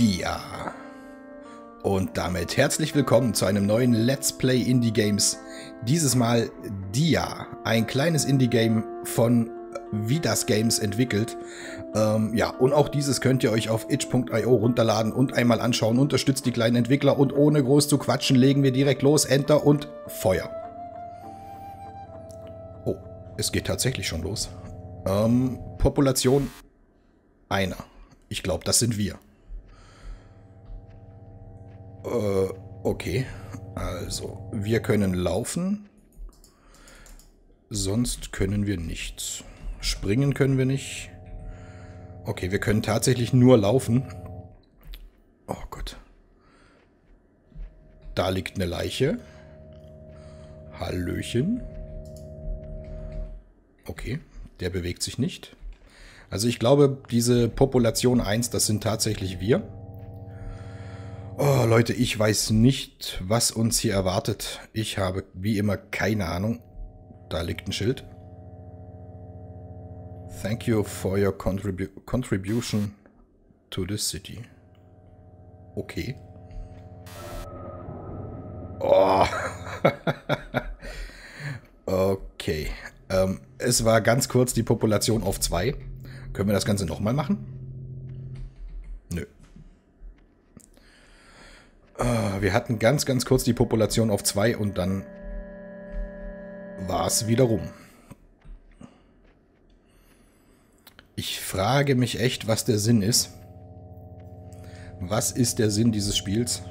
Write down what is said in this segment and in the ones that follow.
Dia. Und damit herzlich willkommen zu einem neuen Let's Play Indie Games. Dieses Mal Dia, ein kleines Indie Game von Vidas Games entwickelt. Ähm, ja, und auch dieses könnt ihr euch auf itch.io runterladen und einmal anschauen. Unterstützt die kleinen Entwickler und ohne groß zu quatschen legen wir direkt los. Enter und Feuer. Oh, es geht tatsächlich schon los. Ähm, Population einer. Ich glaube, das sind wir. Äh, okay. Also, wir können laufen. Sonst können wir nichts. Springen können wir nicht. Okay, wir können tatsächlich nur laufen. Oh Gott. Da liegt eine Leiche. Hallöchen. Okay, der bewegt sich nicht. Also ich glaube, diese Population 1, das sind tatsächlich wir. Oh, Leute, ich weiß nicht, was uns hier erwartet. Ich habe wie immer keine Ahnung. Da liegt ein Schild. Thank you for your contribu contribution to this city. Okay. Oh. okay. Ähm, es war ganz kurz die Population auf 2. Können wir das Ganze nochmal machen? Nö. Uh, wir hatten ganz, ganz kurz die Population auf 2 und dann war es wieder rum. Ich frage mich echt, was der Sinn ist. Was ist der Sinn dieses Spiels?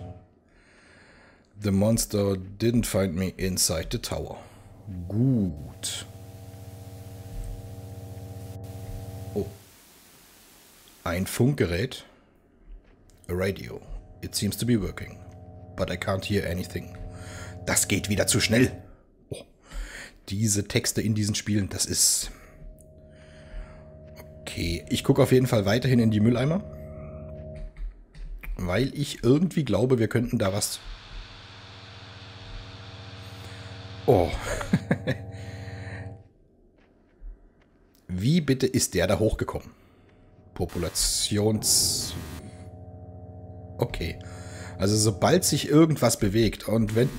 The monster didn't find me inside the tower. Gut. Ein Funkgerät. A radio. It seems to be working. But I can't hear anything. Das geht wieder zu schnell. Oh. Diese Texte in diesen Spielen, das ist... Okay, ich gucke auf jeden Fall weiterhin in die Mülleimer. Weil ich irgendwie glaube, wir könnten da was... Oh. Wie bitte ist der da hochgekommen? Populations... Okay. Also sobald sich irgendwas bewegt und wenn...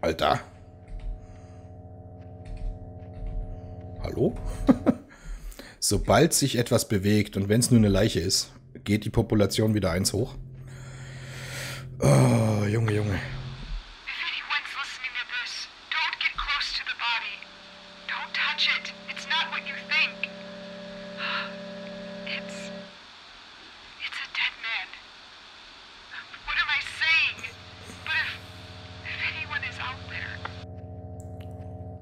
Alter. Hallo? sobald sich etwas bewegt und wenn es nur eine Leiche ist, geht die Population wieder eins hoch. Oh, Junge, Junge.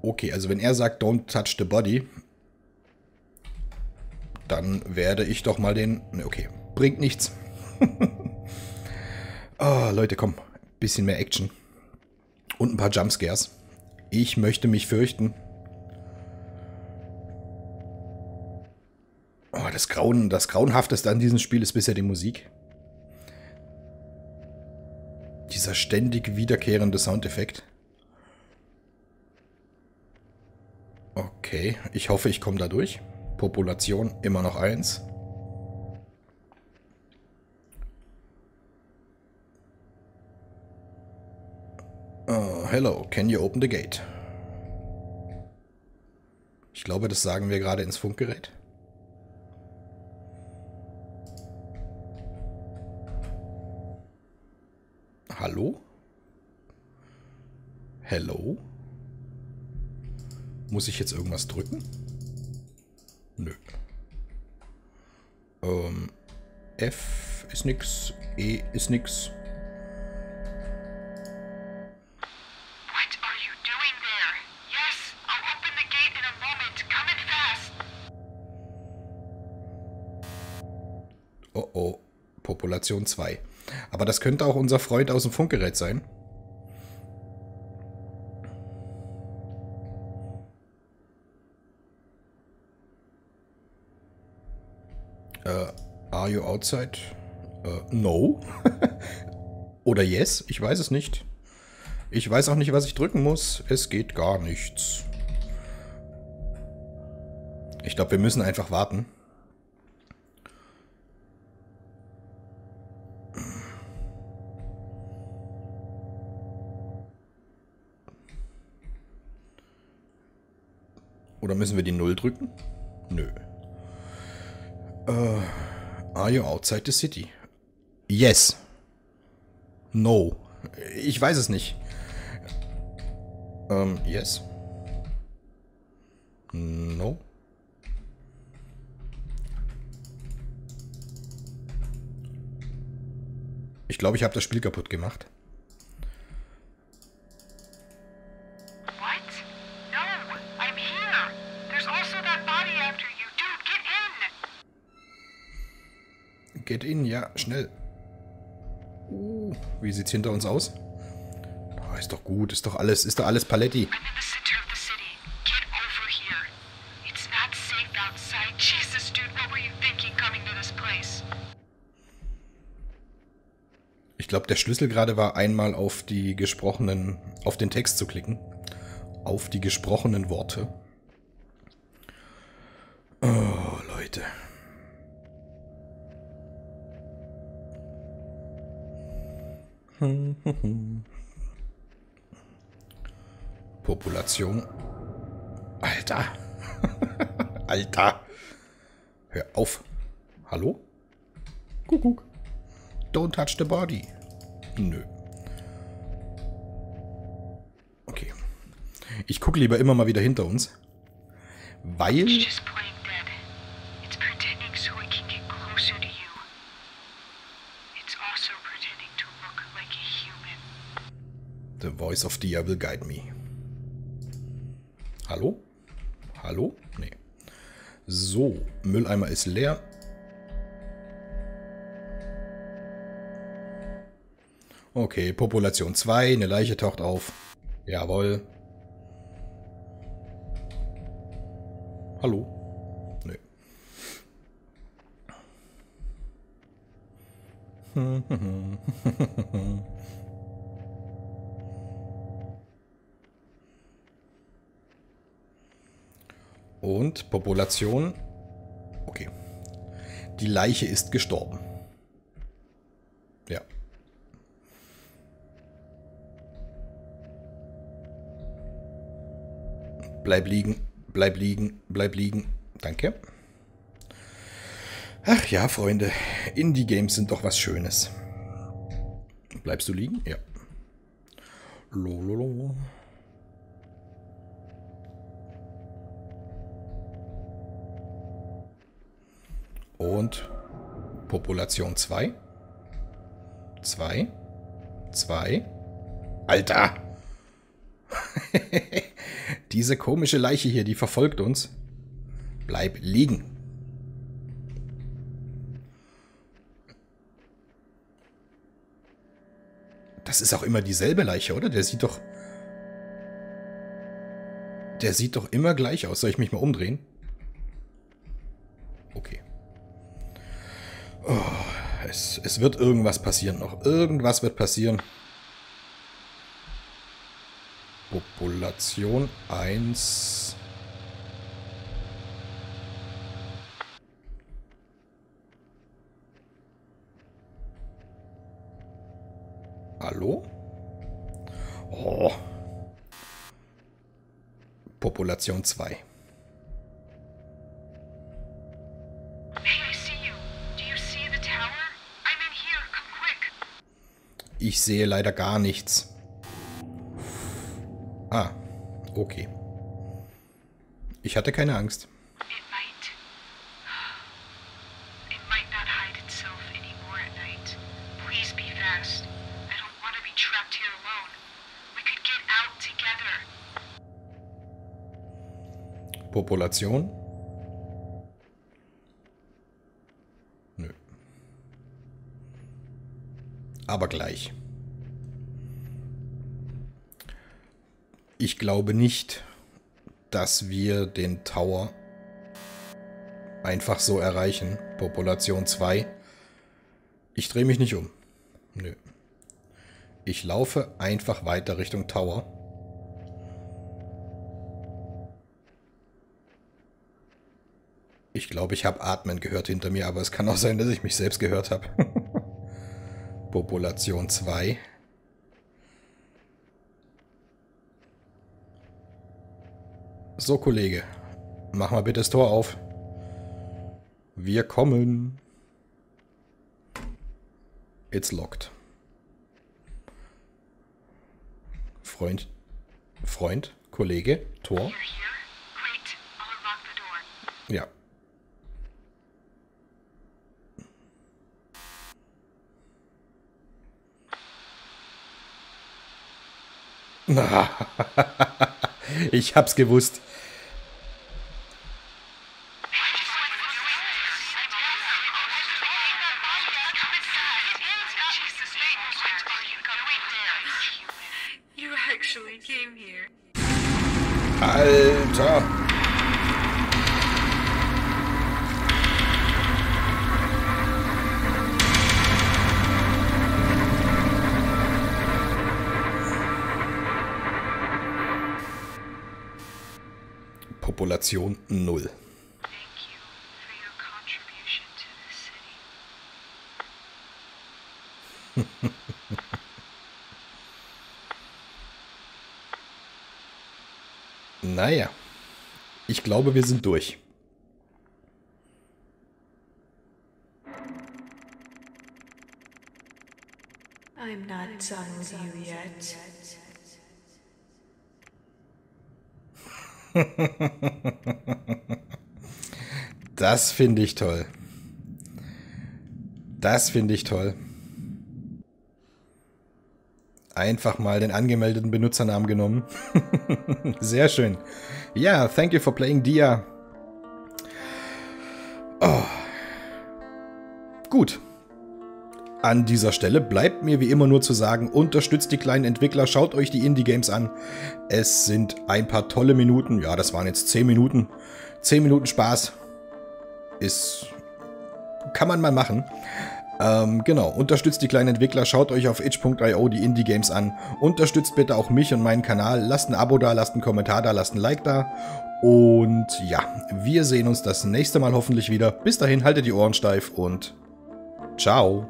Okay, also wenn er sagt, don't touch the body, dann werde ich doch mal den... Okay, bringt nichts. oh, Leute, komm. Bisschen mehr Action. Und ein paar Jumpscares. Ich möchte mich fürchten. Oh, das, Grauen, das Grauenhafteste an diesem Spiel ist bisher die Musik. Dieser ständig wiederkehrende Soundeffekt. Okay, ich hoffe, ich komme da durch. Population immer noch 1. Uh, hello, can you open the gate? Ich glaube, das sagen wir gerade ins Funkgerät. Hallo? Hello? Muss ich jetzt irgendwas drücken? Nö. Ähm, F ist nix, E ist nix. Oh oh, Population 2. Aber das könnte auch unser Freund aus dem Funkgerät sein. Uh, are you outside? Uh, no. Oder yes? Ich weiß es nicht. Ich weiß auch nicht, was ich drücken muss. Es geht gar nichts. Ich glaube, wir müssen einfach warten. Oder müssen wir die Null drücken? Nö. Uh, are you outside the city? Yes. No. Ich weiß es nicht. Um, yes. No. Ich glaube, ich habe das Spiel kaputt gemacht. Get in, ja, schnell. Uh, wie sieht's hinter uns aus? Oh, ist doch gut, ist doch alles, ist doch alles Paletti. Ich glaube, der Schlüssel gerade war einmal auf die gesprochenen, auf den Text zu klicken. Auf die gesprochenen Worte. Population. Alter. Alter. Hör auf. Hallo? Kuckuck. Don't touch the body. Nö. Okay. Ich gucke lieber immer mal wieder hinter uns. Weil... The voice of Dia will guide me. Hallo? Hallo? Nee. So, Mülleimer ist leer. Okay, Population 2, eine Leiche taucht auf. Jawohl. Hallo? Nö. Und Population. Okay. Die Leiche ist gestorben. Ja. Bleib liegen, bleib liegen, bleib liegen. Danke. Ach ja, Freunde. Indie-Games sind doch was Schönes. Bleibst du liegen? Ja. Lololo. Und Population 2. 2. 2. Alter! Diese komische Leiche hier, die verfolgt uns. Bleib liegen. Das ist auch immer dieselbe Leiche, oder? Der sieht doch... Der sieht doch immer gleich aus. Soll ich mich mal umdrehen? Okay. Oh, es, es wird irgendwas passieren noch. Irgendwas wird passieren. Population 1. Hallo? Oh. Population 2. Ich sehe leider gar nichts. Ah, okay. Ich hatte keine Angst. Population? Aber gleich. Ich glaube nicht, dass wir den Tower einfach so erreichen. Population 2. Ich drehe mich nicht um. Nö. Ich laufe einfach weiter Richtung Tower. Ich glaube, ich habe Atmen gehört hinter mir, aber es kann auch sein, dass ich mich selbst gehört habe. Population 2. So, Kollege. Mach mal bitte das Tor auf. Wir kommen. It's locked. Freund. Freund, Kollege, Tor. Ja. ich hab's gewusst. Population null. naja, ich glaube, wir sind durch. I'm not done with you yet. das finde ich toll. Das finde ich toll. Einfach mal den angemeldeten Benutzernamen genommen. Sehr schön. Ja, thank you for playing Dia. Oh. Gut. An dieser Stelle bleibt mir wie immer nur zu sagen, unterstützt die kleinen Entwickler, schaut euch die Indie-Games an. Es sind ein paar tolle Minuten, ja, das waren jetzt 10 Minuten. 10 Minuten Spaß ist... kann man mal machen. Ähm, genau, unterstützt die kleinen Entwickler, schaut euch auf itch.io die Indie-Games an. Unterstützt bitte auch mich und meinen Kanal. Lasst ein Abo da, lasst einen Kommentar da, lasst ein Like da. Und ja, wir sehen uns das nächste Mal hoffentlich wieder. Bis dahin, haltet die Ohren steif und ciao.